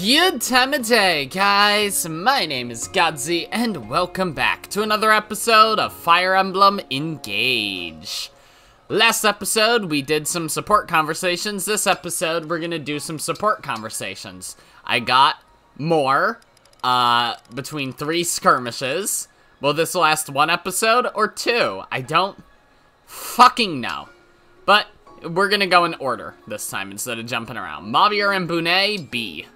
Good time of day, guys. My name is Godzi, and welcome back to another episode of Fire Emblem Engage. Last episode, we did some support conversations. This episode, we're gonna do some support conversations. I got more, uh, between three skirmishes. Will this last one episode or two? I don't fucking know. But we're gonna go in order this time instead of jumping around. Mauvier and Bunet, B.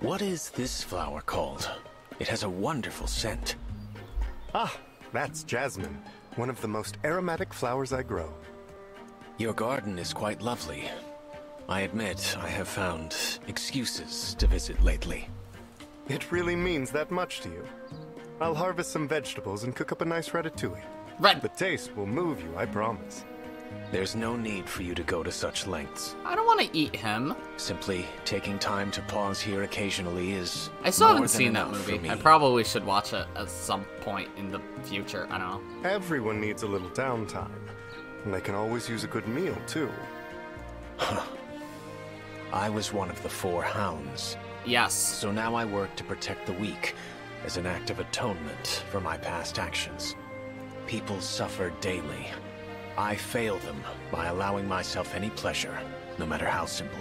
What is this flower called? It has a wonderful scent. Ah, that's jasmine, one of the most aromatic flowers I grow. Your garden is quite lovely. I admit I have found excuses to visit lately. It really means that much to you. I'll harvest some vegetables and cook up a nice ratatouille. Red. The taste will move you, I promise. There's no need for you to go to such lengths. I don't want to eat him. Simply taking time to pause here occasionally is. I still more haven't seen that movie. I probably should watch it at some point in the future. I don't know. Everyone needs a little downtime. And they can always use a good meal, too. Huh. I was one of the four hounds, Yes. so now I work to protect the weak as an act of atonement for my past actions. People suffer daily. I fail them by allowing myself any pleasure, no matter how simple.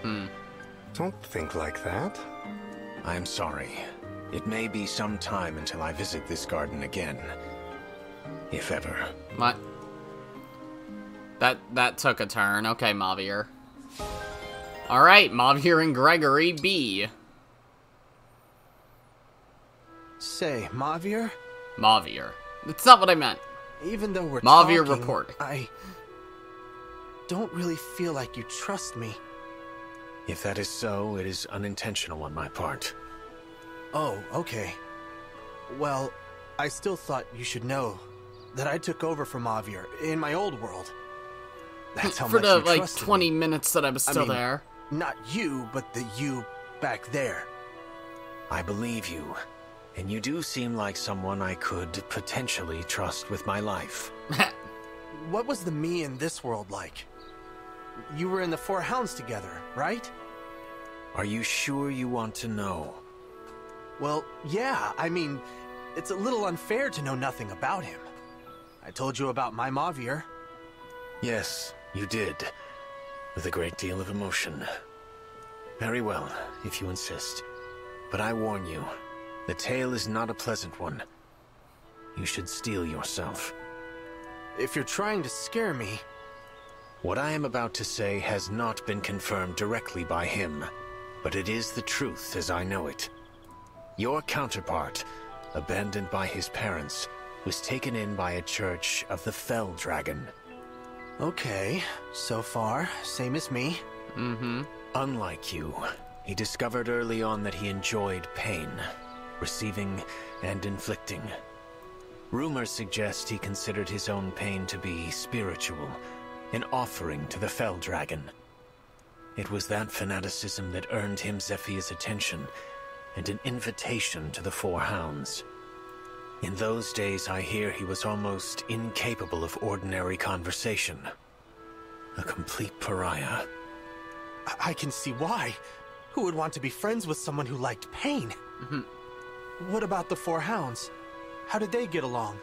Hmm. Don't think like that. I am sorry. It may be some time until I visit this garden again. If ever. What? That that took a turn. Okay, Mauvier. All right, Mauvier and Gregory B. Say, Mauvier, Mauvier. That's not what I meant. Even though we're Mauvier talking, reporting. I don't really feel like you trust me. If that is so, it is unintentional on my part. Oh, okay. Well, I still thought you should know that I took over from Mauvier in my old world. That's how For much the you like trusted 20 me. minutes that I was I still mean- there. Not you, but the you back there. I believe you, and you do seem like someone I could potentially trust with my life. What was the me in this world like? You were in the Four Hounds together, right? Are you sure you want to know? Well, yeah, I mean, it's a little unfair to know nothing about him. I told you about my Mauvier. Yes, you did. With a great deal of emotion. Very well, if you insist. But I warn you, the tale is not a pleasant one. You should steel yourself. If you're trying to scare me, What I am about to say has not been confirmed directly by him, but it is the truth as I know it. Your counterpart, abandoned by his parents, was taken in by a church of the Fell Dragon. okay, so far, same as me. Mm-hmm. Unlike you, he discovered early on that he enjoyed pain, receiving and inflicting. Rumors suggest he considered his own pain to be spiritual, an offering to the Fell Dragon. It was that fanaticism that earned him Zephia's attention and an invitation to the Four Hounds. In those days, I hear he was almost incapable of ordinary conversation. A complete pariah. I, I can see why. Who would want to be friends with someone who liked pain? Mm-hmm. What about the Four Hounds? How did they get along?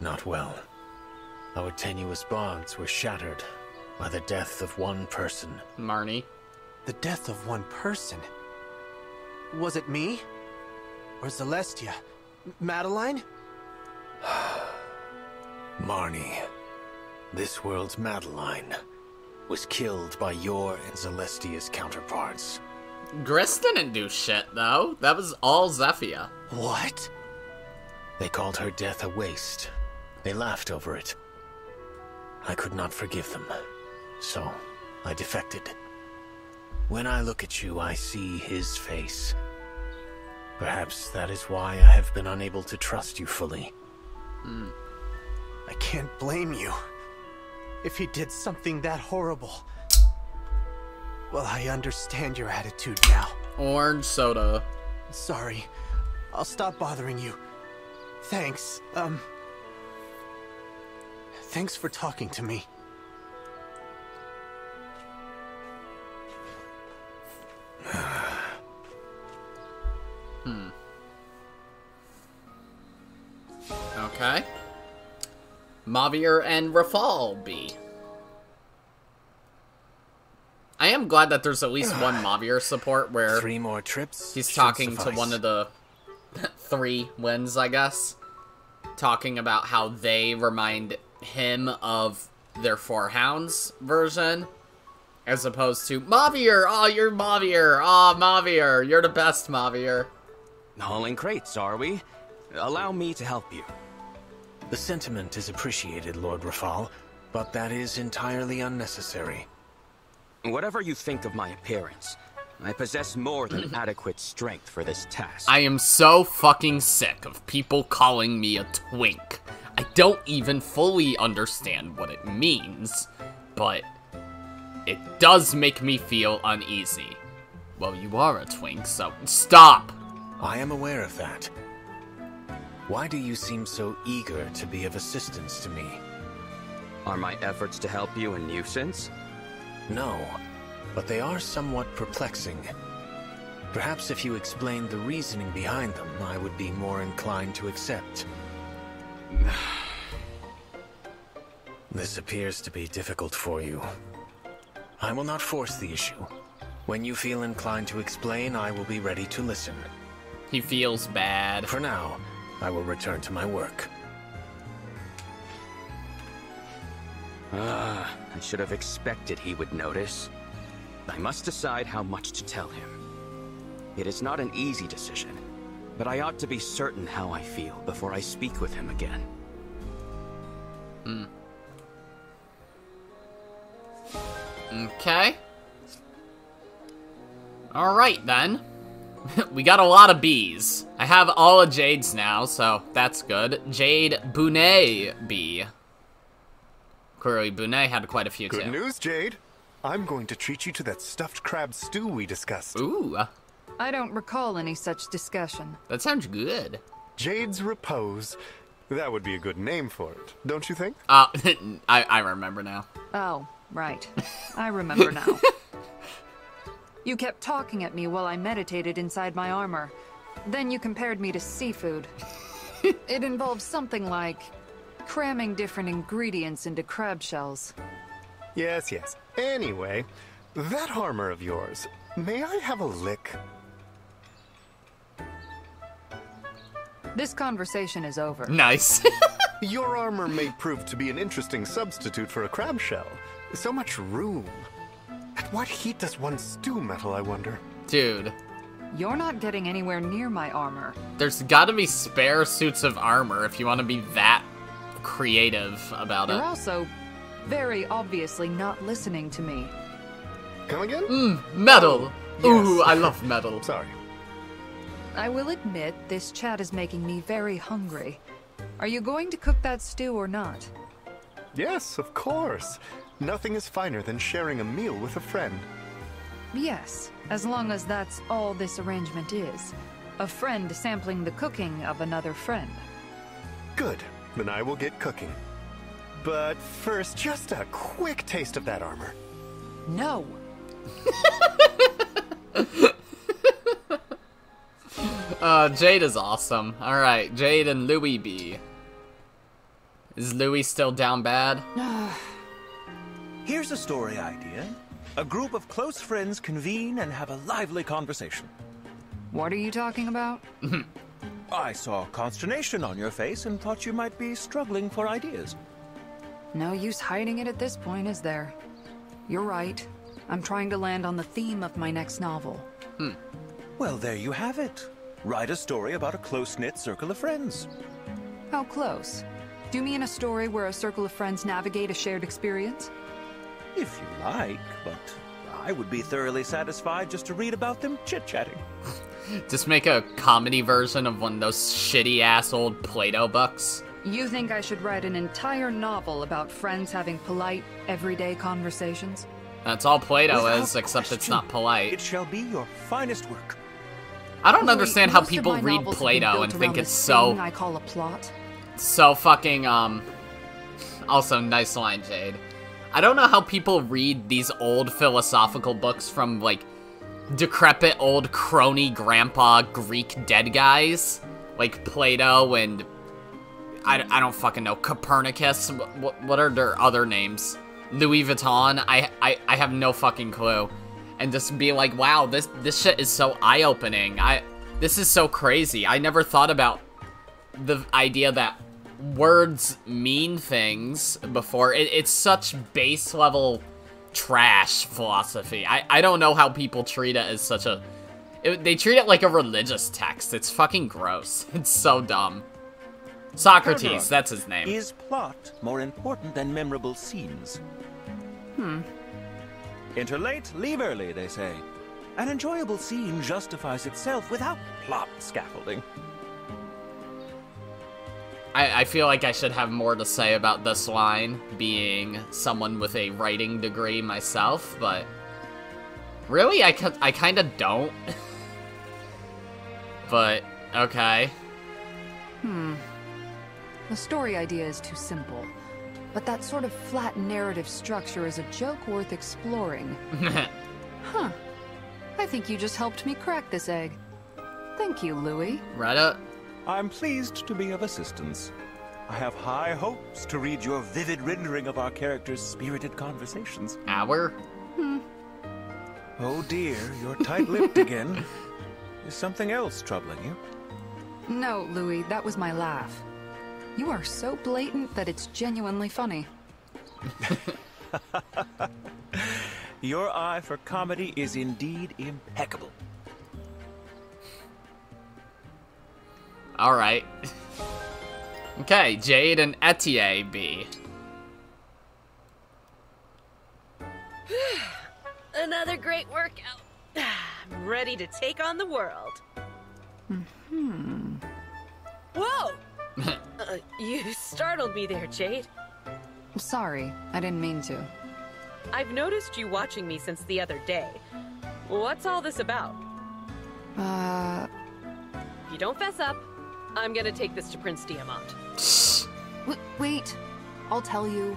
Not well. Our tenuous bonds were shattered by the death of one person. Marni. The death of one person. Was it me? Or Zelestia? M- Madeline? Marni, this world's Madeline, was killed by your and Zelestia's counterparts. Griss didn't do shit, though. That was all Zephia. What? They called her death a waste. They laughed over it. I could not forgive them, so I defected. When I look at you, I see his face. Perhaps that is why I have been unable to trust you fully. Hmm. I can't blame you. If he did something that horrible. Well, I understand your attitude now. Orange soda. Sorry. I'll stop bothering you. Thanks. Um... Thanks for talking to me. hmm. Okay. Mauvier and Rafal B. I am glad that there's at least one Mauvier support where Three more trips. he's talking to one of the three wins, I guess. Talking about how they remind him of their Four Hounds version. As opposed to Mauvier, oh you're Mauvier, oh Mauvier, you're the best Mauvier. Hauling crates, are we? Allow me to help you. The sentiment is appreciated, Lord Rafal, but that is entirely unnecessary. Whatever you think of my appearance, I possess more than adequate strength for this task. I am so fucking sick of people calling me a twink. I don't even fully understand what it means, but it does make me feel uneasy. Well, you are a twink, so stop! I am aware of that. Why do you seem so eager to be of assistance to me? Are my efforts to help you a nuisance? No, but they are somewhat perplexing. Perhaps if you explained the reasoning behind them, I would be more inclined to accept. This appears to be difficult for you. I will not force the issue. When you feel inclined to explain, I will be ready to listen. He feels bad. For now, I will return to my work. Ah, I should have expected he would notice. I must decide how much to tell him. It is not an easy decision, but I ought to be certain how I feel before I speak with him again. Hmm. Okay. Alright then. we got a lot of bees. I have all of Jade's now, so that's good. Jade Bunet B. Clearly, Bunet had quite a few Good too. news, Jade. I'm going to treat you to that stuffed crab stew we discussed. Ooh, I don't recall any such discussion. that sounds good. Jade's Repose. That would be a good name for it, don't you think? Uh, I, I remember now. Oh, right. I remember now. You kept talking at me while I meditated inside my armor. Then you compared me to seafood. it involves something like cramming different ingredients into crab shells. Yes, yes. Anyway, that armor of yours, may I have a lick? This conversation is over. Nice. Your armor may prove to be an interesting substitute for a crab shell. So much room. At what heat does one stew metal, I wonder? Dude, You're not getting anywhere near my armor. there's gotta be spare suits of armor if you want to be that creative about it. You're also very obviously not listening to me. Come again? Mm, metal. Oh, Ooh. I love metal. Sorry. I will admit this chat is making me very hungry. Are you going to cook that stew or not? Yes, of course. Nothing is finer than sharing a meal with a friend. Yes, as long as that's all this arrangement is. A friend sampling the cooking of another friend. Good. Then I will get cooking. But first, just a quick taste of that armor. No! Uh, Jade is awesome. Alright, Jade and Louis B. Is Louis still down bad? Here's a story idea. A group of close friends convene and have a lively conversation. What are you talking about? I saw consternation on your face and thought you might be struggling for ideas. No use hiding it at this point, is there? You're right. I'm trying to land on the theme of my next novel. Hmm. Well, there you have it. Write a story about a close knit circle of friends. How close? Do you mean a story where a circle of friends navigate a shared experience? If you like, but I would be thoroughly satisfied just to read about them chit chatting. Just make a comedy version of one of those shitty ass old Plato books. You think I should write an entire novel about friends having polite, everyday conversations? That's all Plato Without is, except it's not polite. It shall be your finest work. I don't Wait, understand how people read novels have been Plato and think it's so I call a plot. so fucking um also nice line jade i don't know how people read these old philosophical books from like decrepit old crony grandpa greek dead guys like plato and I, I don't fucking know Copernicus. What what are their other names? Louis Vuitton. I I I have no fucking clue. And just be like, wow, this this shit is so eye opening. I this is so crazy. I never thought about the idea that words mean things before. It, it's such base level trash philosophy. I, I don't know how people treat it as such a... It, they treat it like a religious text. It's fucking gross. It's so dumb. Socrates, that's his name. Is plot more important than memorable scenes? Hmm. Enter late, leave early, they say. An enjoyable scene justifies itself without plot scaffolding. I, I feel like I should have more to say about this line, being someone with a writing degree myself, but really, I, I kind of don't. but, okay. Hmm. The story idea is too simple. But that sort of flat narrative structure is a joke worth exploring. huh. I think you just helped me crack this egg. Thank you, Louis. Reddit? I'm pleased to be of assistance. I have high hopes to read your vivid rendering of our characters' spirited conversations. Hour? Hmm. Oh dear, you're tight-lipped again. Is something else troubling you? No, Louis, that was my laugh. You are so blatant that it's genuinely funny. Your eye for comedy is indeed impeccable. Alright. okay, Jade and Etie B. Another great workout. I'm ready to take on the world. Hmm. Whoa! uh, you startled me there, Jade. Sorry, I didn't mean to. I've noticed you watching me since the other day. What's all this about? Uh, If you don't fess up, I'm gonna take this to Prince Diamant. wait. I'll tell you.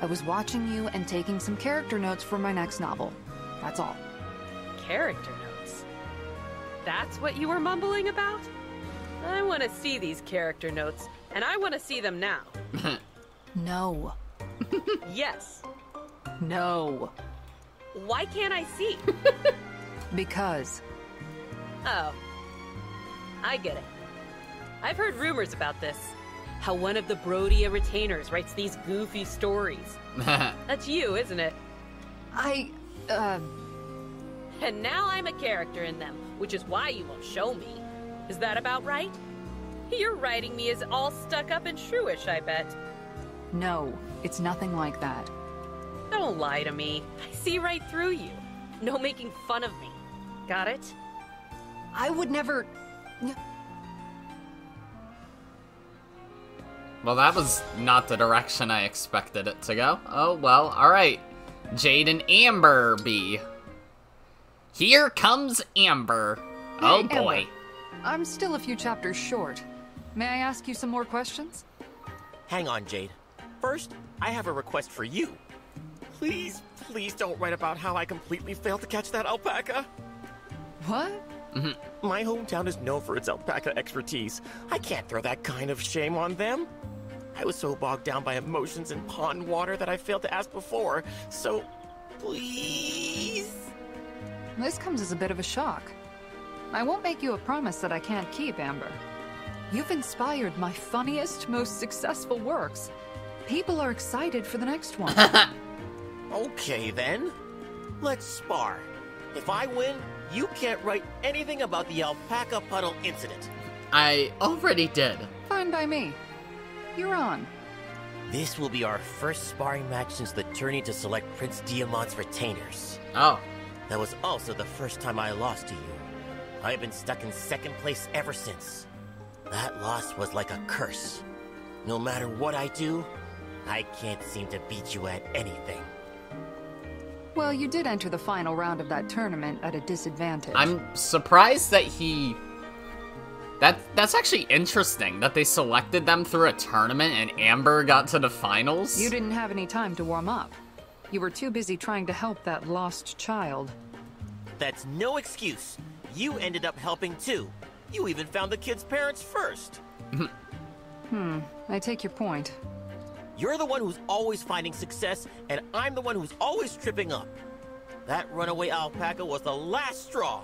I was watching you and taking some character notes for my next novel. That's all. Character notes. That's what you were mumbling about? I want to see these character notes, and I want to see them now. No. Yes. No. Why can't I see? Because. Oh. I get it. I've heard rumors about this. How one of the Brodia retainers writes these goofy stories. That's you, isn't it? I. Uh. And now I'm a character in them, which is why you won't show me. Is that about right? You're writing me is all stuck up and shrewish, I bet. No, it's nothing like that. Don't lie to me. I see right through you. No making fun of me. Got it? I would never. Well, that was not the direction I expected it to go. Oh, well, alright. Jade and Amber B. Here comes Amber. Oh Hey, boy. Amber. I'm still a few chapters short. May I ask you some more questions? Hang on, Jade. First, I have a request for you. Please, please don't write about how I completely failed to catch that alpaca. What? Mm-hmm. My hometown is known for its alpaca expertise. I can't throw that kind of shame on them. I was so bogged down by emotions and pond water that I failed to ask before. So, please. This comes as a bit of a shock. I won't make you a promise that I can't keep, Amber. You've inspired my funniest, most successful works. People are excited for the next one. Okay then. Let's spar. If I win, you can't write anything about the alpaca puddle incident. I already did. Fine by me. You're on. This will be our first sparring match since the tourney to select Prince Diamant's retainers. Oh. That was also the first time I lost to you. I've been stuck in second place ever since. That loss was like a curse. No matter what I do, I can't seem to beat you at anything. Well, you did enter the final round of that tournament at a disadvantage. I'm surprised that he. That that's actually interesting that they selected them through a tournament and Amber got to the finals. You didn't have any time to warm up. You were too busy trying to help that lost child. That's no excuse. You ended up helping too. You even found the kid's parents first. hmm, I take your point. You're the one who's always finding success, and I'm the one who's always tripping up. That runaway alpaca was the last straw.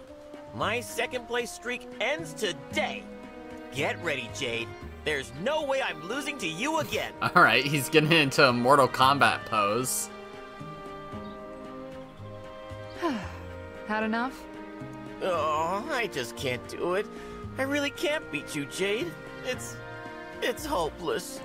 My second place streak ends today. Get ready, Jade. There's no way I'm losing to you again. Alright, he's getting into a Mortal Kombat pose. Had enough? Oh, I just can't do it. I really can't beat you, Jade. It's. it's hopeless.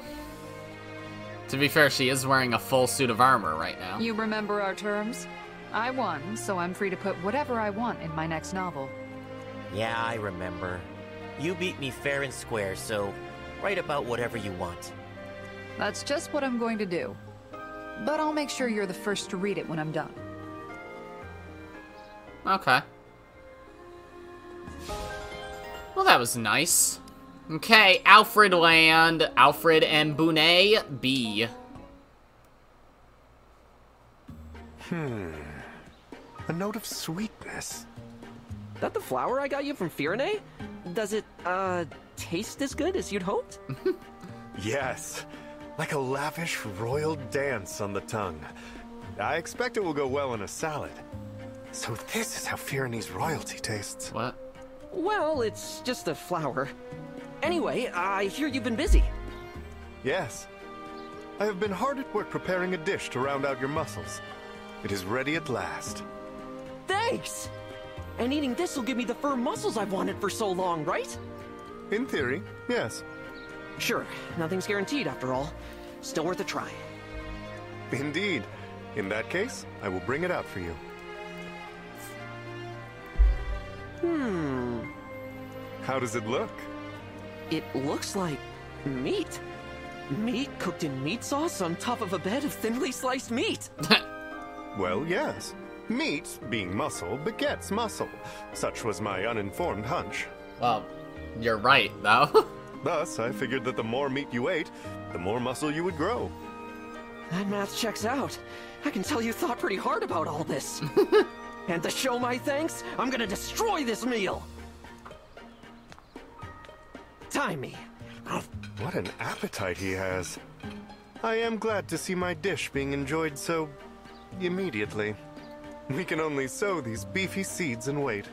To be fair, she is wearing a full suit of armor right now. You remember our terms? I won, so I'm free to put whatever I want in my next novel. Yeah, I remember. You beat me fair and square, so write about whatever you want. That's just what I'm going to do. But I'll make sure you're the first to read it when I'm done. Okay. Well, that was nice. Okay, Alfred Land, Alfred and Bunet B. Hmm. A note of sweetness. That the flower I got you from Firene? Does it, uh, taste as good as you'd hoped? Yes, like a lavish royal dance on the tongue. I expect it will go well in a salad. So this is how Firene's royalty tastes. What? Well, it's just a flower. Anyway, I hear you've been busy. Yes. I have been hard at work preparing a dish to round out your muscles. It is ready at last. Thanks! And eating this will give me the firm muscles I've wanted for so long, right? In theory, yes. Sure, nothing's guaranteed after all. Still worth a try. Indeed. In that case, I will bring it out for you. Hmm. How does it look? It looks like meat. Meat cooked in meat sauce on top of a bed of thinly sliced meat. Well, yes. Meat, being muscle, begets muscle. Such was my uninformed hunch. Well, you're right, though. Thus, I figured that the more meat you ate, the more muscle you would grow. That math checks out. I can tell you thought pretty hard about all this. and to show my thanks, I'm gonna destroy this meal. Time me. What an appetite he has. I am glad to see my dish being enjoyed so immediately. We can only sow these beefy seeds and wait,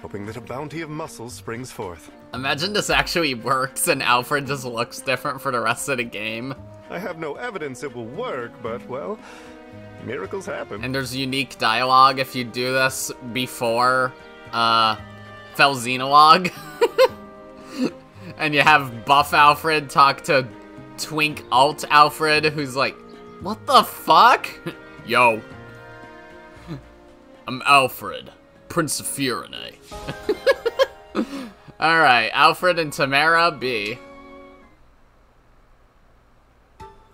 hoping that a bounty of muscles springs forth. Imagine this actually works and Alfred just looks different for the rest of the game. I have no evidence it will work, but well, miracles happen. And there's unique dialogue if you do this before uh Fell Xenologue. and you have buff Alfred talk to twink alt Alfred who's like, "What the fuck?" Yo. I'm Alfred, Prince of Firene. Alright, Alfred and Timerra B.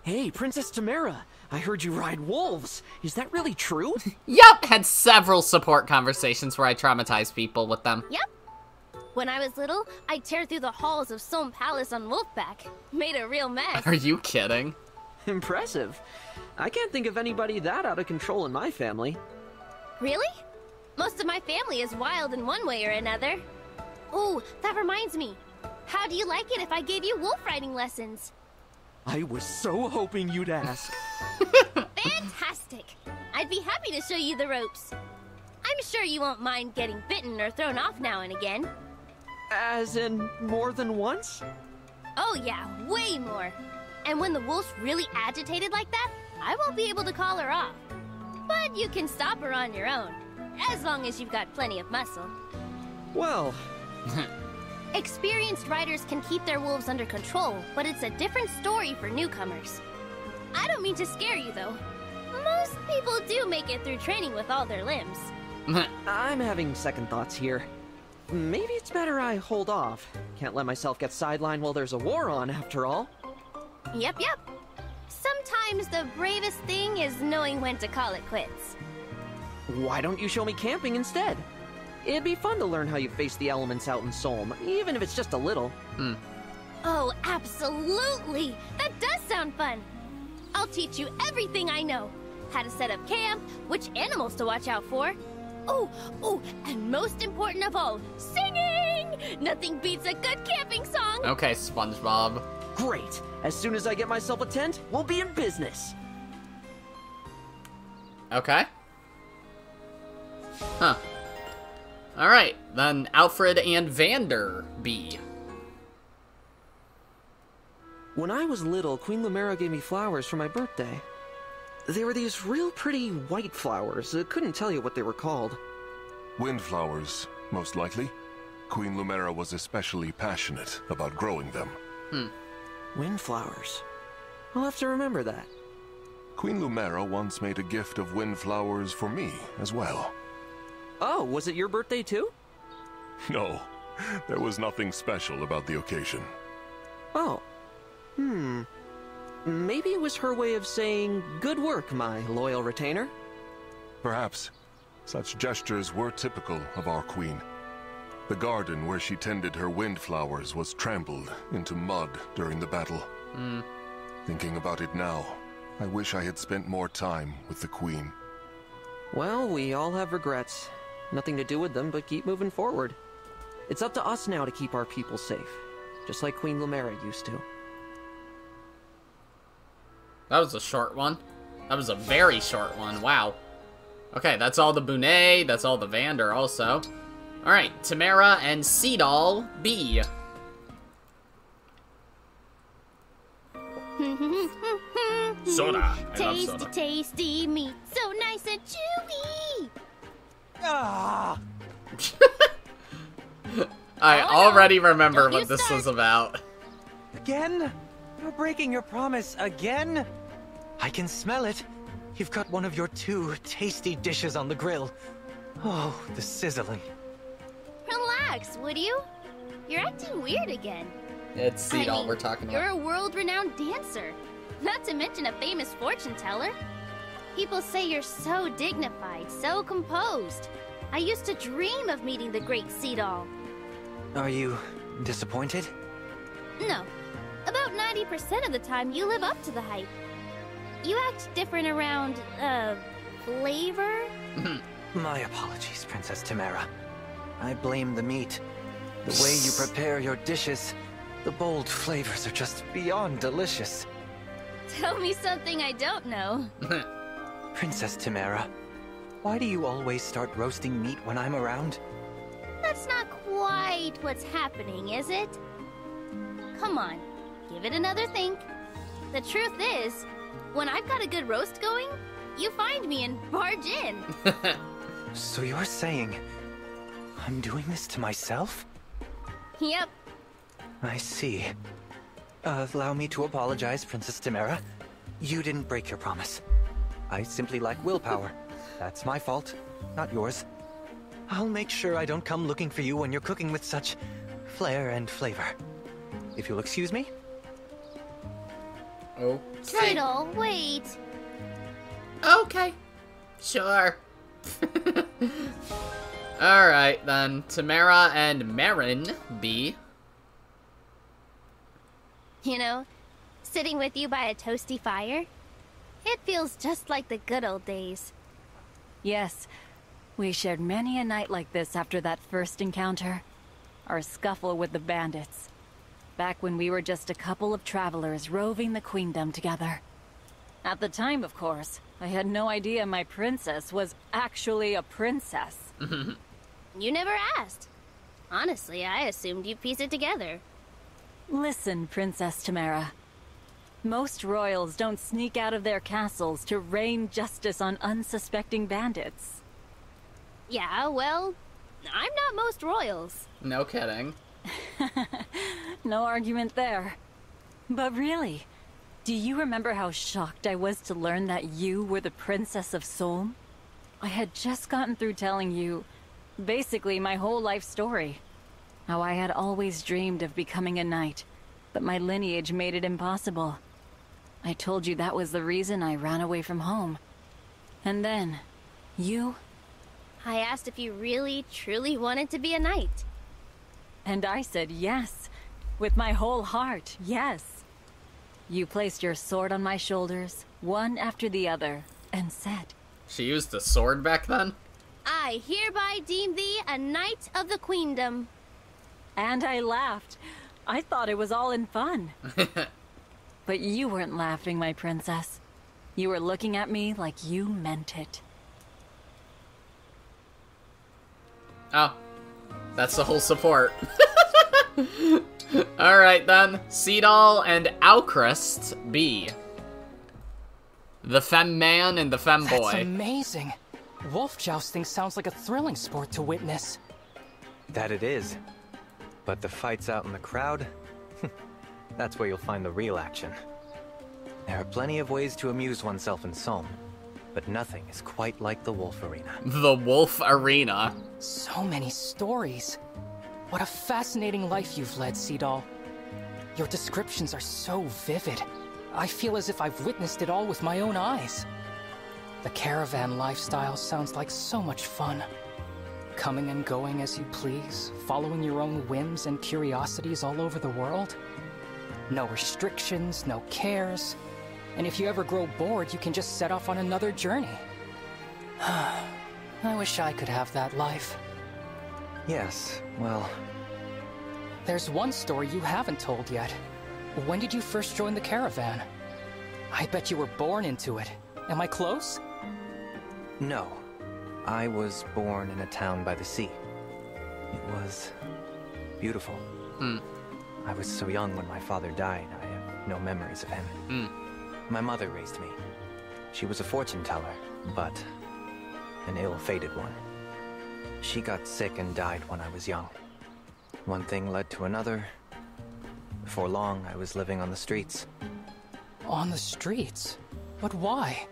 Hey, Princess Timerra. I heard you ride wolves. Is that really true? Yup, had several support conversations where I traumatized people with them. Yep. When I was little, I'd tear through the halls of Solm Palace on Wolfback. Made a real mess. Are you kidding? Impressive. I can't think of anybody that out of control in my family. Really? Most of my family is wild in one way or another. Ooh, that reminds me. How do you like it if I gave you wolf riding lessons? I was so hoping you'd ask. Fantastic! I'd be happy to show you the ropes. I'm sure you won't mind getting bitten or thrown off now and again. As in more than once? Oh yeah, way more. And when the wolf's really agitated like that, I won't be able to call her off. But you can stop her on your own, as long as you've got plenty of muscle. Well, Experienced riders can keep their wolves under control, but it's a different story for newcomers. I don't mean to scare you though. Most people do make it through training with all their limbs. I'm having second thoughts here. Maybe it's better I hold off. Can't let myself get sidelined while there's a war on, after all. Yep, yep. Sometimes the bravest thing is knowing when to call it quits. Why don't you show me camping instead? It'd be fun to learn how you face the elements out in Solm, even if it's just a little. Hmm. Oh, absolutely! That does sound fun! I'll teach you everything I know. How to set up camp, which animals to watch out for. Oh, oh, and most important of all, singing! Nothing beats a good camping song! Okay, SpongeBob. Great! As soon as I get myself a tent, we'll be in business. Okay. Huh. Alright, then Alfred and Vander B. When I was little, Queen Lumera gave me flowers for my birthday. They were these real pretty white flowers. I couldn't tell you what they were called. Windflowers, most likely. Queen Lumera was especially passionate about growing them. Hmm. Windflowers. I'll have to remember that. Queen Lumera once made a gift of windflowers for me as well. Oh, was it your birthday too? No, there was nothing special about the occasion. Oh. Hmm. Maybe it was her way of saying, good work, my loyal retainer. Perhaps. Such gestures were typical of our queen. The garden where she tended her windflowers was trampled into mud during the battle. Mm. Thinking about it now, I wish I had spent more time with the queen. Well, we all have regrets. Nothing to do with them but keep moving forward. It's up to us now to keep our people safe, just like Queen Lumera used to. That was a short one. That was a very short one. Wow. Okay, that's all the Bunet. That's all the Vander also. Alright, Timerra and Seadall B. Soda. I love tasty, soda. tasty meat, so nice and chewy. Ah! I already remember Don't what this start. was about. Again? You're breaking your promise again? I can smell it. You've got one of your two tasty dishes on the grill. Oh, the sizzling. Relax, would you? You're acting weird again. It's I Seadall mean, we're talking about. You're a world-renowned dancer, not to mention a famous fortune teller. People say you're so dignified, so composed. I used to dream of meeting the great Seadall. Are you disappointed? No, about 90% of the time you live up to the hype. You act different around, uh, flavor? My apologies, Princess Timerra. I blame the meat. The way you prepare your dishes, the bold flavors are just beyond delicious. Tell me something I don't know. Princess Timerra, why do you always start roasting meat when I'm around? That's not quite what's happening, is it? Come on, give it another think. The truth is, when I've got a good roast going, you find me and barge in. So you're saying I'm doing this to myself? yep, I see. Uh, allow me to apologize, Princess Timerra. You didn't break your promise. I simply lack willpower. That's my fault, not yours. I'll make sure I don't come looking for you when you're cooking with such flair and flavor. If you'll excuse me. Oh. Tidal, wait. Okay. Sure. Alright, then. Timerra and Merrin B. You know, sitting with you by a toasty fire, it feels just like the good old days. Yes, we shared many a night like this after that first encounter. Our scuffle with the bandits. Back when we were just a couple of travelers roving the queendom together. At the time, of course, I had no idea my princess was actually a princess. You never asked. Honestly, I assumed you'd piece it together. Listen, Princess Timerra. Most royals don't sneak out of their castles to rain justice on unsuspecting bandits. Yeah, well, I'm not most royals. No kidding. No argument there. But really, do you remember how shocked I was to learn that you were the Princess of Solm? I had just gotten through telling you basically my whole life story. How I had always dreamed of becoming a knight, but my lineage made it impossible. I told you that was the reason I ran away from home. And then, you I asked if you really, truly wanted to be a knight. And I said yes. With my whole heart, yes. You placed your sword on my shoulders, one after the other, and said, She used a sword back then? I hereby deem thee a knight of the queendom. And I laughed. I thought it was all in fun. but you weren't laughing, my princess. You were looking at me like you meant it. Oh, that's the whole support. Alright then, Seadall and Alcryst B. The Fem Man and the Fem That's Boy. amazing. Wolf jousting sounds like a thrilling sport to witness. That it is. But the fights out in the crowd? That's where you'll find the real action. There are plenty of ways to amuse oneself in Solm, but nothing is quite like the Wolf Arena. The Wolf Arena. So many stories. What a fascinating life you've led, Seadall. Your descriptions are so vivid. I feel as if I've witnessed it all with my own eyes. The caravan lifestyle sounds like so much fun. Coming and going as you please, following your own whims and curiosities all over the world. No restrictions, no cares. And if you ever grow bored, you can just set off on another journey. I wish I could have that life. Yes, well, There's one story you haven't told yet. When did you first join the caravan? I bet you were born into it. Am I close? No. I was born in a town by the sea. It was beautiful. Hmm. I was so young when my father died, I have no memories of him. Hmm. My mother raised me. She was a fortune teller, but an ill-fated one. She got sick and died when I was young. One thing led to another. Before long, I was living on the streets. On the streets? But why?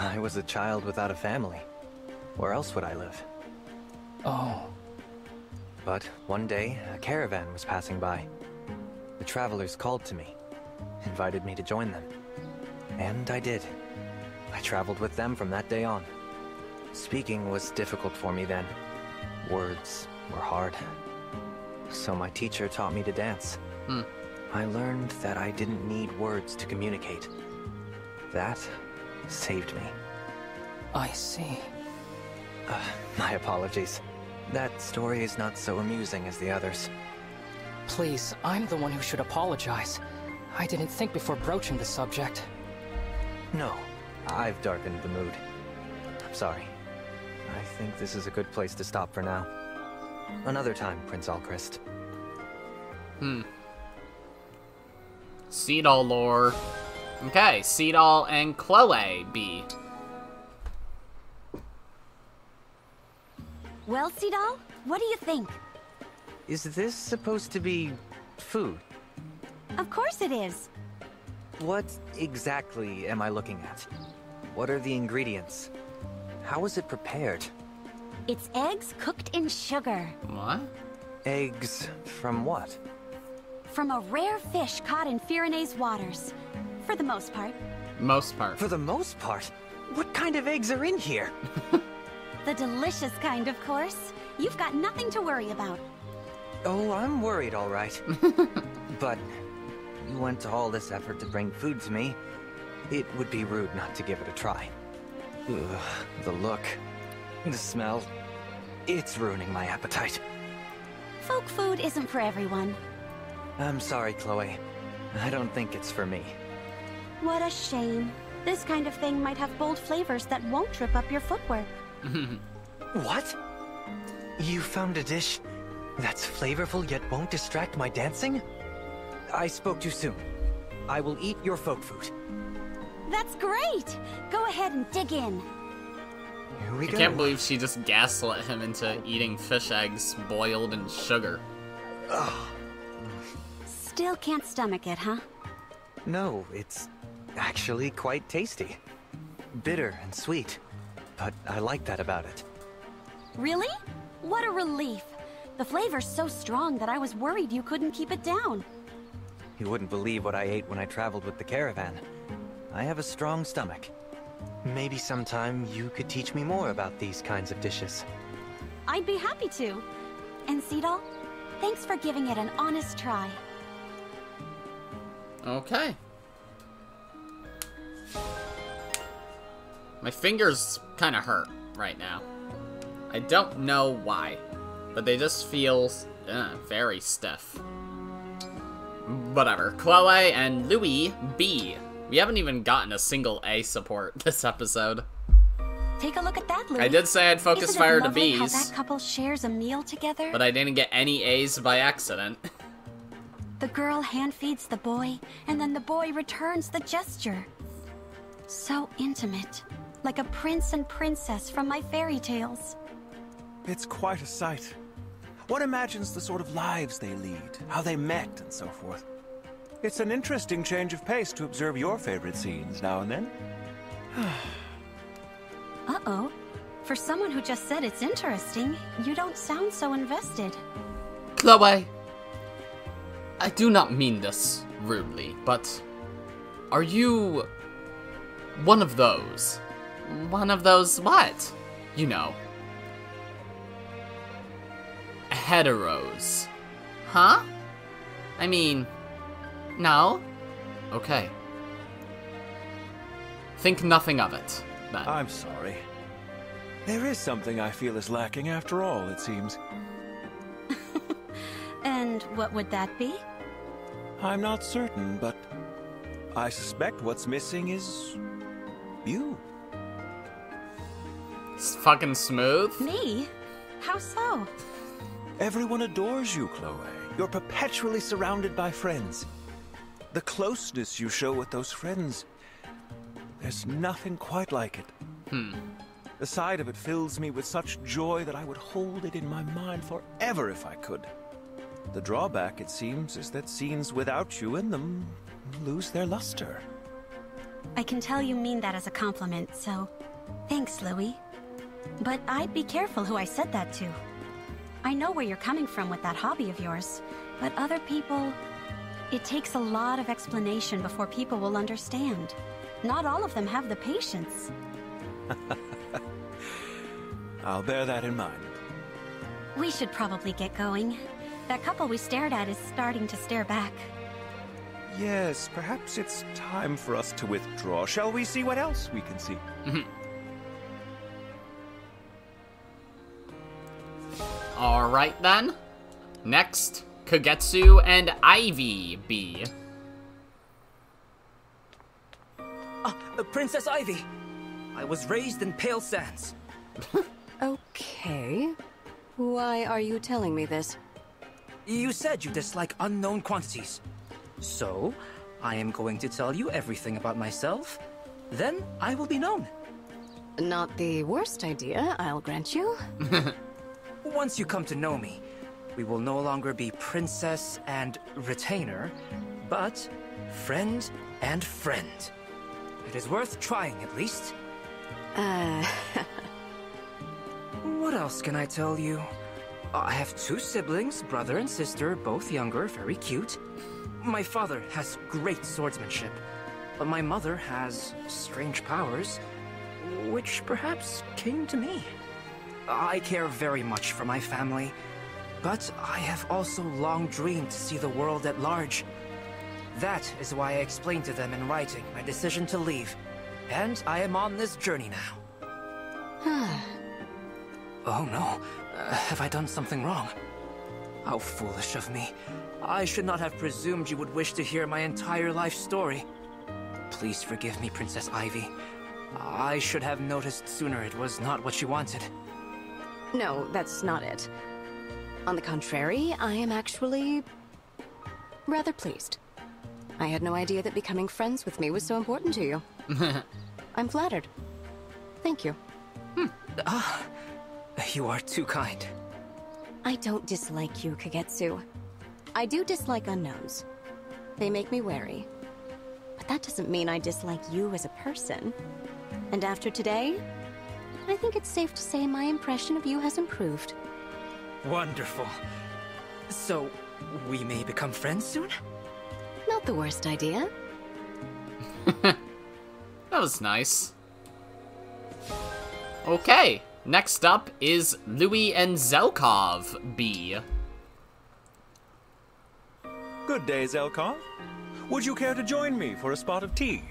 I was a child without a family. Where else would I live? Oh. But one day, a caravan was passing by. The travelers called to me, invited me to join them. And I did. I traveled with them from that day on. Speaking was difficult for me then. Words were hard. So my teacher taught me to dance. Hmm. I learned that I didn't need words to communicate. That saved me. I see. Uh, my apologies. That story is not so amusing as the others. Please, I'm the one who should apologize. I didn't think before broaching the subject. No, I've darkened the mood. I'm sorry. I think this is a good place to stop for now. Another time, Prince Alcryst. Hmm. Seadall lore. Okay, Seadall and Chloe B. Well, Seadall, what do you think? Is this supposed to be food? Of course it is. What exactly am I looking at? What are the ingredients? How is it prepared? It's eggs cooked in sugar. What? Eggs from what? From a rare fish caught in Firene's waters. For the most part. Most part. For the most part? What kind of eggs are in here? The delicious kind, of course. You've got nothing to worry about. Oh, I'm worried, all right. but you went to all this effort to bring food to me. It would be rude not to give it a try. Ugh, the look, the smell. It's ruining my appetite. Folk food isn't for everyone. I'm sorry, Chloe. I don't think it's for me. What a shame. This kind of thing might have bold flavors that won't trip up your footwork. what? You found a dish that's flavorful yet won't distract my dancing? I spoke too soon. I will eat your folk food. That's great! Go ahead and dig in. Here we I go. can't believe she just gaslit him into eating fish eggs boiled in sugar. Still can't stomach it, huh? No, it's actually quite tasty. Bitter and sweet. But I like that about it. Really? What a relief. The flavor's so strong that I was worried you couldn't keep it down. You wouldn't believe what I ate when I traveled with the caravan. I have a strong stomach. Maybe sometime you could teach me more about these kinds of dishes. I'd be happy to. And Seadall, thanks for giving it an honest try. Okay. My fingers kind of hurt right now. I don't know why, but they just feel uh, very stiff. whatever. Chloe and Louis B. We haven't even gotten a single A support this episode. Take a look at that, Louis. I did say I'd focus fire to lovely How B's, that couple shares a meal together. but I didn't get any A's by accident. The girl hand feeds the boy, and then the boy returns the gesture. So intimate, like a prince and princess from my fairy tales. It's quite a sight. One imagines the sort of lives they lead, how they met, and so forth. It's an interesting change of pace to observe your favorite scenes now and then. Uh-oh. For someone who just said it's interesting, you don't sound so invested. Chloe, I do not mean this rudely, but are you one of those? One of those what? You know. Heteros. Huh? I mean, no? Okay. Think nothing of it, then. I'm sorry. There is something I feel is lacking after all, it seems. And what would that be? I'm not certain, but I suspect what's missing is you. It's fucking smooth. Me? How so? Everyone adores you, Chloe. You're perpetually surrounded by friends. The closeness you show with those friends, there's nothing quite like it. Hmm. The sight of it fills me with such joy that I would hold it in my mind forever if I could. The drawback, it seems, is that scenes without you in them lose their luster. I can tell you mean that as a compliment, so thanks, Louis. But I'd be careful who I said that to. I know where you're coming from with that hobby of yours, but other people... It takes a lot of explanation before people will understand. Not all of them have the patience. I'll bear that in mind. We should probably get going. That couple we stared at is starting to stare back. Yes, perhaps it's time for us to withdraw. Shall we see what else we can see? Alright then. Next, Kagetsu and Ivy B. Ah, uh, Princess Ivy. I was raised in Pale Sands. Okay. Why are you telling me this? You said you dislike unknown quantities. So, I am going to tell you everything about myself. Then I will be known. Not the worst idea, I'll grant you. Once you come to know me, we will no longer be princess and retainer, but friend and friend. It is worth trying, at least. Uh... what else can I tell you? I have two siblings, brother and sister, both younger, very cute. My father has great swordsmanship, but my mother has strange powers, which perhaps came to me. I care very much for my family, but I have also long dreamed to see the world at large. That is why I explained to them in writing my decision to leave, and I am on this journey now. oh no, uh, have I done something wrong? How foolish of me. I should not have presumed you would wish to hear my entire life story. Please forgive me, Princess Ivy. I should have noticed sooner it was not what she wanted. No, that's not it. On the contrary, I am actually... rather pleased. I had no idea that becoming friends with me was so important to you. I'm flattered. Thank you. Ah, you are too kind. I don't dislike you, Kagetsu. I do dislike unknowns. They make me wary. But that doesn't mean I dislike you as a person. And after today, I think it's safe to say my impression of you has improved. Wonderful. So, we may become friends soon? Not the worst idea. That was nice. Okay, next up is Louis and Zelkov B. Good day, Zelkov. Would you care to join me for a spot of tea?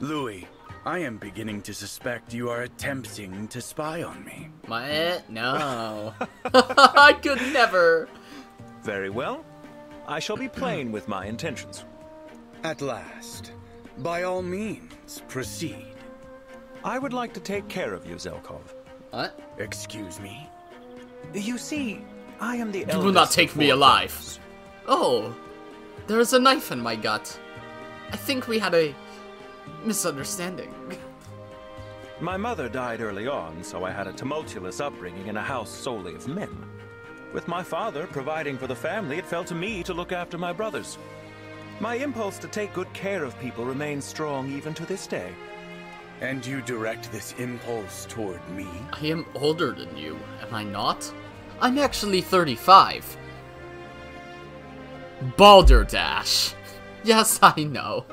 Louis, I am beginning to suspect you are attempting to spy on me. What? Eh, no. I could never. Very well. I shall be plain with my intentions. At last. By all means, proceed. I would like to take care of you, Zelkov. What? Excuse me? You see, I am the You will not eldest of take me four alive. Brothers. Oh, there is a knife in my gut. I think we had a misunderstanding. My mother died early on, so I had a tumultuous upbringing in a house solely of men. With my father providing for the family, it fell to me to look after my brothers. My impulse to take good care of people remains strong even to this day. And you direct this impulse toward me? I am older than you, am I not? I'm actually 35. Balderdash. Yes, I know.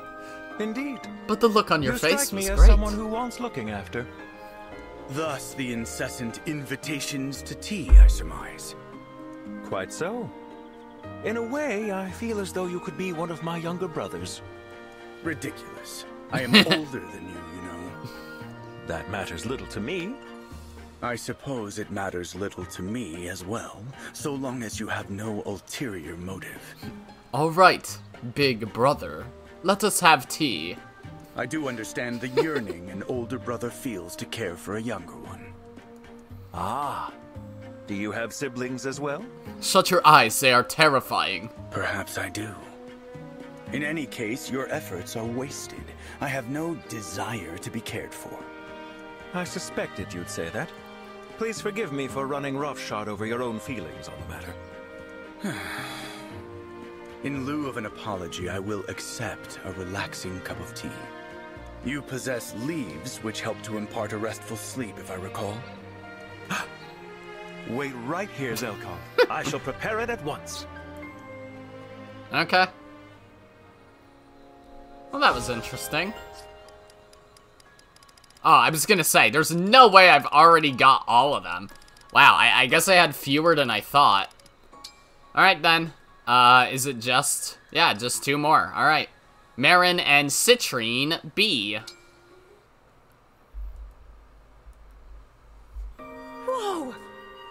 Indeed. But the look on your you face me was as great. someone who wants looking after. Thus the incessant invitations to tea, I surmise. Quite so. In a way, I feel as though you could be one of my younger brothers. Ridiculous. I am older than you, you know. That matters little to me. I suppose it matters little to me as well, so long as you have no ulterior motive. Alright, big brother. Let us have tea. I do understand the yearning an older brother feels to care for a younger one. Ah. Do you have siblings as well? Shut your eyes, they are terrifying. Perhaps I do. In any case, your efforts are wasted. I have no desire to be cared for. I suspected you'd say that. Please forgive me for running roughshod over your own feelings on the matter. In lieu of an apology, I will accept a relaxing cup of tea. You possess leaves which help to impart a restful sleep, if I recall. Wait right here, Zelkov. I shall prepare it at once. Okay. Well, that was interesting. Oh, I was gonna say, there's no way I've already got all of them. Wow, I, I guess I had fewer than I thought. Alright then. Uh, is it just... Yeah, just two more. Alright. Merrin and Citrine B. Whoa!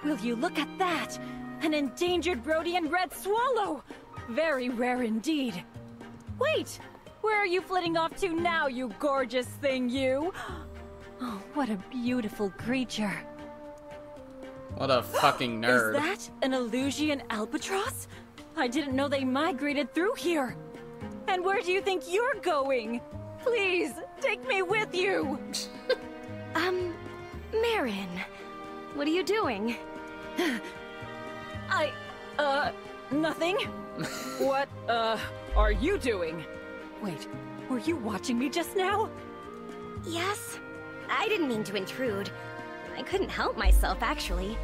Will you look at that? An endangered Brodian red swallow! Very rare indeed. Wait! Where are you flitting off to now, you gorgeous thing, you? Oh, what a beautiful creature. What a fucking nerd. Is that an Elusian albatross? I didn't know they migrated through here. And where do you think you're going? Please, take me with you. Um, Merrin, what are you doing? I, uh, nothing. what, uh, are you doing? Wait, were you watching me just now? Yes. I didn't mean to intrude. I couldn't help myself, actually.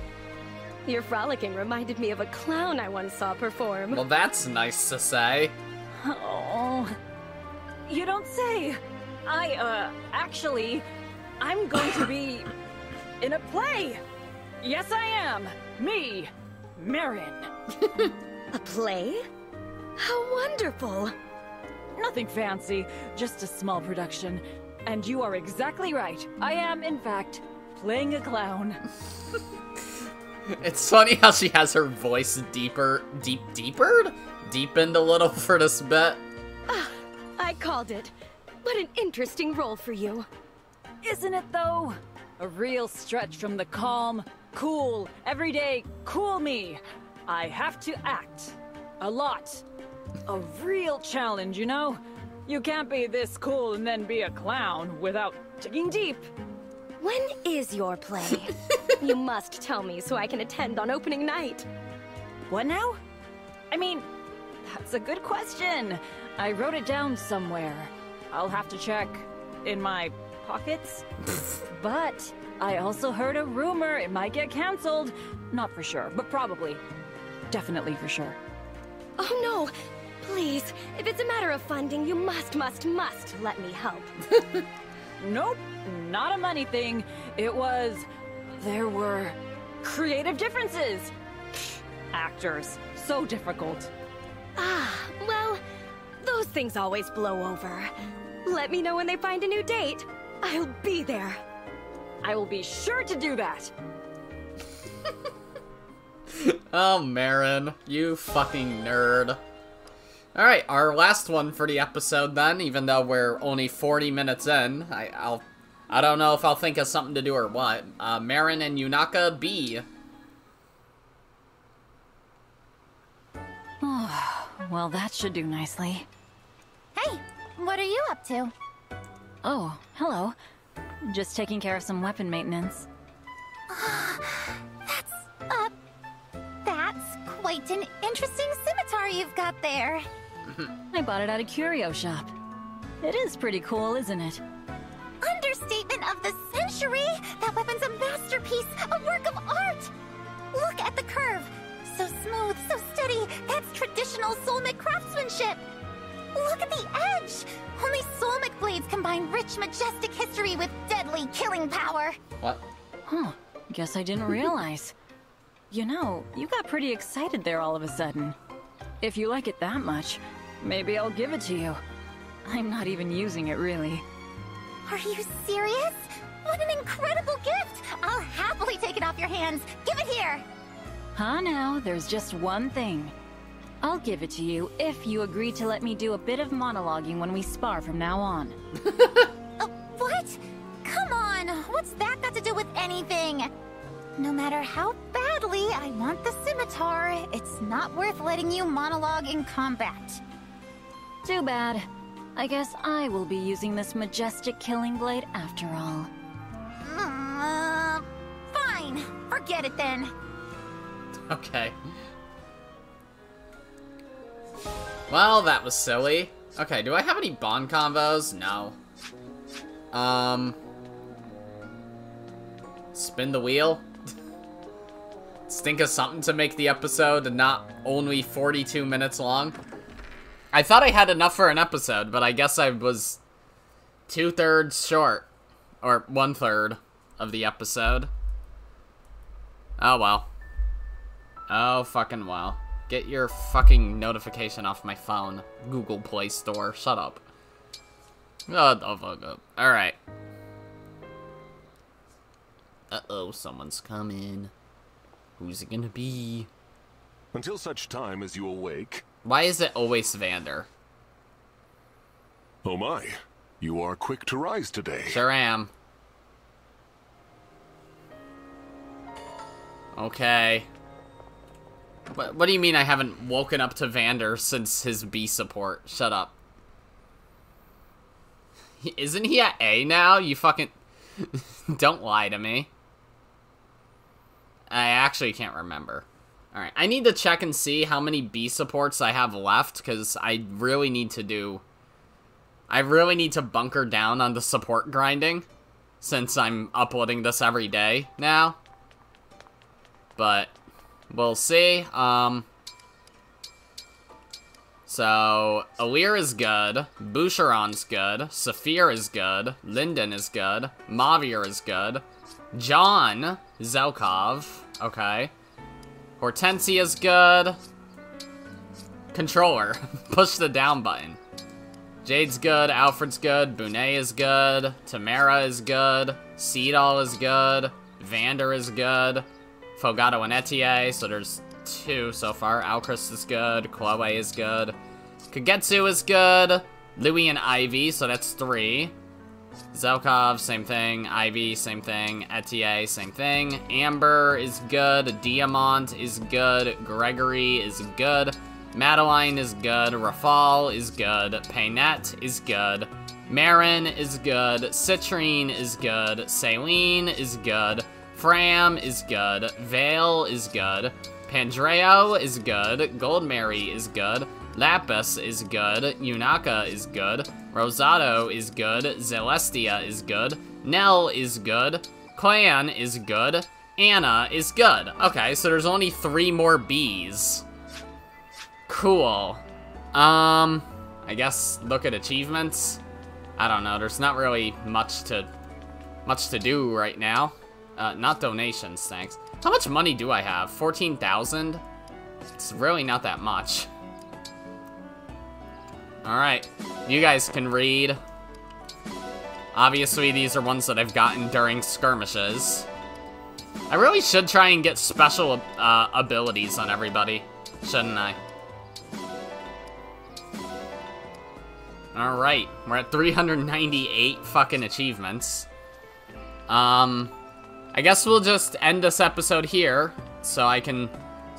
Your frolicking reminded me of a clown I once saw perform. Well, that's nice to say. Oh, you don't say. I, uh, actually, I'm going to be in a play. Yes, I am. Me, Merrin. a play? How wonderful. Nothing fancy, just a small production. And you are exactly right. I am, in fact, playing a clown. It's funny how she has her voice deeper, deep, deepered? Deepened a little for this bit. Ah, I called it. What an interesting role for you. Isn't it, though? A real stretch from the calm, cool, everyday, cool me. I have to act. A lot. A real challenge, you know? You can't be this cool and then be a clown without digging deep. When is your play? you must tell me so I can attend on opening night. What now? I mean, that's a good question. I wrote it down somewhere. I'll have to check in my pockets. but I also heard a rumor it might get cancelled. Not for sure, but probably. Definitely for sure. Oh no! Please, if it's a matter of funding, you must, must, must let me help. Nope, not a money thing. It was. There were creative differences. Actors, so difficult. Ah, well, those things always blow over. Let me know when they find a new date. I'll be there. I will be sure to do that. Oh, Merrin, you fucking nerd. Alright, our last one for the episode then, even though we're only 40 minutes in. I, I'll... I don't know if I'll think of something to do or what. Uh, Merrin and Yunaka B. well, that should do nicely. Hey, what are you up to? Oh, hello. Just taking care of some weapon maintenance. That's, quite an interesting scimitar you've got there. I bought it at a curio shop. It is pretty cool, isn't it? Understatement of the century! That weapon's a masterpiece, a work of art! Look at the curve! So smooth, so steady, that's traditional Solmic craftsmanship! Look at the edge! Only Solmic blades combine rich, majestic history with deadly killing power! What? Huh. Guess I didn't realize. you know, you got pretty excited there all of a sudden. If you like it that much, maybe I'll give it to you. I'm not even using it, really. Are you serious? What an incredible gift! I'll happily take it off your hands. Give it here! Huh now, there's just one thing. I'll give it to you if you agree to let me do a bit of monologuing when we spar from now on. uh, what? Come on, what's that got to do with anything? No matter how badly I want the scimitar, it's not worth letting you monologue in combat. Too bad. I guess I will be using this majestic killing blade after all. Uh, fine. Forget it then. Okay. Well, that was silly. Okay, do I have any bond combos? No. Um... Spin the wheel? Let's think of something to make the episode not only 42 minutes long. I thought I had enough for an episode, but I guess I was two-thirds short. Or one-third of the episode. Oh well. Oh fucking well. Get your fucking notification off my phone. Google Play Store. Shut up. Oh, oh fuck up. Alright. Uh-oh, someone's coming. Who's it gonna be? Until such time as you awake. Why is it always Vander? Oh my. You are quick to rise today. Sure am. Okay. What, what do you mean I haven't woken up to Vander since his B support? Shut up. Isn't he at A now? You fucking... Don't lie to me. I actually can't remember. Alright, I need to check and see how many B supports I have left, because I really need to do... I really need to bunker down on the support grinding, since I'm uploading this every day now. But, we'll see. Um, so, Alear is good, Boucheron's good, Saphir is good, Linden is good, Mauvier is good, John Zelkov, okay. Hortensia's good. Controller, push the down button. Jade's good, Alfred's good, Bunet is good, Timerra is good, Seadall is good, Vander is good, Fogado and Etie, so there's two so far. Alcryst is good, Chloe is good, Kagetsu is good, Louis and Ivy, so that's three. Zelkov, same thing. Ivy, same thing. Etie, same thing. Amber is good. Diamant is good. Gregory is good. Madeline is good. Rafal is good. Panette is good. Merrin is good. Citrine is good. Céline is good. Framme is good. Veyle is good. Pandreo is good. Goldmary is good. Lapis is good. Yunaka is good. Rosado is good. Zelestia is good. Nel is good. Clanne is good. Anna is good. Okay, so there's only three more Bs. Cool. Um, I guess look at achievements. I don't know, there's not really much to much to do right now. Uh, not donations, thanks. How much money do I have? 14,000? It's really not that much. Alright, you guys can read. Obviously, these are ones that I've gotten during skirmishes. I really should try and get special uh, abilities on everybody, shouldn't I? Alright, we're at 398 fucking achievements. Um, I guess we'll just end this episode here, so I can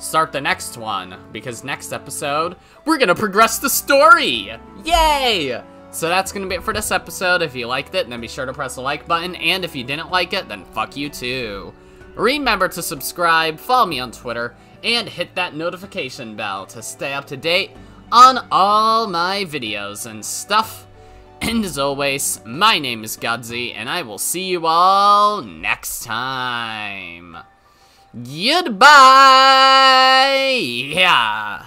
start the next one, because next episode, we're gonna progress the story! Yay! So that's gonna be it for this episode. If you liked it, then be sure to press the like button, and if you didn't like it, then fuck you too. Remember to subscribe, follow me on Twitter, and hit that notification bell to stay up to date on all my videos and stuff. And as always, my name is Godzi, and I will see you all next time. Goodbye! Yeah.